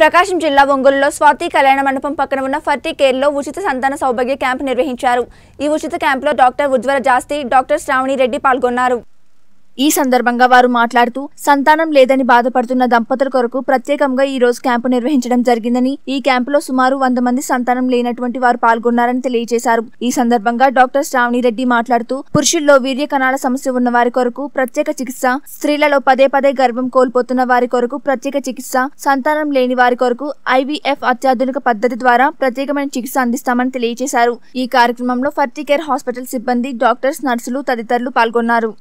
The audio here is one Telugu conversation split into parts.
ప్రకాశం జిల్లా ఒంగోలులో స్వాతి కళ్యాణ మండపం పక్కన ఉన్న ఫర్టీ కేర్లో ఉచిత సంతాన సౌభాగ్య క్యాంప్ నిర్వహించారు. ఈ ఉచిత క్యాంపులో డాక్టర్ ఉజ్వల జాస్తి డాక్టర్ శ్రావణి రెడ్డి పాల్గొన్నారు. ఈ సందర్భంగా వారు మాట్లాడుతూ సంతానం లేదని బాధపడుతున్న దంపతుల కొరకు ప్రత్యేకంగా ఈ రోజు క్యాంపు నిర్వహించడం జరిగిందని ఈ క్యాంపులో సుమారు వంద మంది సంతానం లేనటువంటి వారు పాల్గొన్నారని తెలియజేశారు. ఈ సందర్భంగా డాక్టర్ శ్రావణి రెడ్డి మాట్లాడుతూ పురుషుల్లో వీర్య కణాల సమస్య ఉన్న వారి కొరకు ప్రత్యేక చికిత్స స్త్రీలలో పదే పదే గర్భం కోల్పోతున్న వారి కొరకు ప్రత్యేక చికిత్స సంతానం లేని వారి కొరకు ఐవీఎఫ్ అత్యాధునిక పద్ధతి ద్వారా ప్రత్యేకమైన చికిత్స అందిస్తామని తెలియజేశారు. ఈ కార్యక్రమంలో ఫర్టీ కేర్ హాస్పిటల్ సిబ్బంది డాక్టర్స్ నర్సులు తదితరులు పాల్గొన్నారు.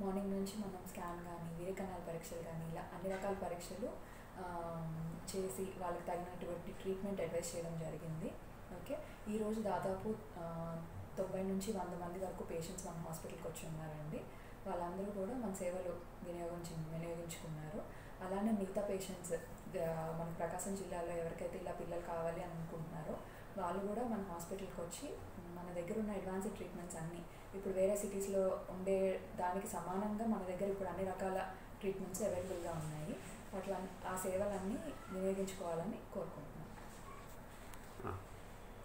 మార్నింగ్ నుంచి మనం స్కాన్ కానీ వీరకణాల పరీక్షలు కానీ ఇలా అన్ని రకాల పరీక్షలు చేసి వాళ్ళకి తగినటువంటి ట్రీట్మెంట్ అడ్వైస్ చేయడం జరిగింది. ఓకే? ఈరోజు దాదాపు తొంభై నుంచి వంద మంది వరకు పేషెంట్స్ మన హాస్పిటల్కి వచ్చి ఉన్నారండి. వాళ్ళందరూ కూడా మన సేవలు వినియోగించి వినియోగించుకున్నారు. అలానే మిగతా పేషెంట్స్ మన ప్రకాశం జిల్లాలో ఎవరికైతే ఇలా పిల్లలు కావాలి అని అనుకుంటున్నారో వాళ్ళు కూడా మన హాస్పిటల్కి వచ్చి మన దగ్గర ఉన్న అడ్వాన్స్డ్ ట్రీట్మెంట్స్ అన్నీ ఇప్పుడు వేరే సిటీస్లో ఉండే దానికి సమానంగా మన దగ్గర ఇప్పుడు అన్ని రకాల ట్రీట్మెంట్స్ అవైలబుల్గా ఉన్నాయి. అట్లా ఆ సేవలన్నీ వినియోగించుకోవాలని కోరుకుంటున్నాను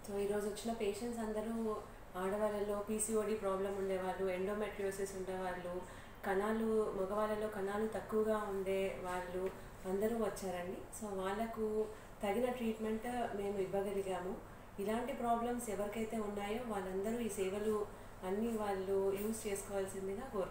సో ఈరోజు వచ్చిన పేషెంట్స్ అందరూ ఆడవాళ్ళలో పీసీఓడి ప్రాబ్లం ఉండేవాళ్ళు ఎండోమెట్రియోసిస్ ఉండేవాళ్ళు కణాలు మగవాళ్ళలో కణాలు తక్కువగా ఉండే వాళ్ళు అందరూ వచ్చారండి. సో వాళ్ళకు తగిన ట్రీట్మెంట్ మేము ఇవ్వగలిగాము. ఇలాంటి ప్రాబ్లమ్స్ ఎవరికైతే ఉన్నాయో వాళ్ళందరూ ఈ సేవలు అన్నీ వాళ్ళు యూజ్ చేసుకోవాల్సిందిగా కోరు